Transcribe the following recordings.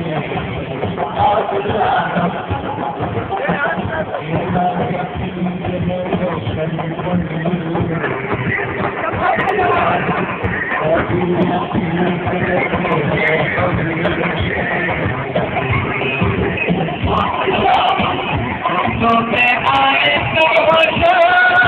I'm not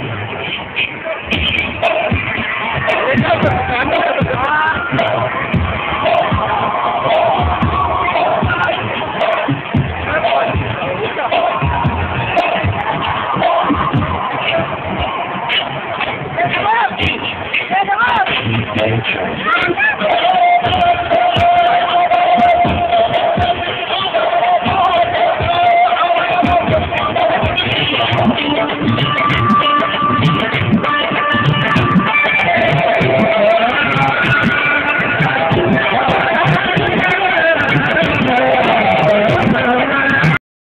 Nature.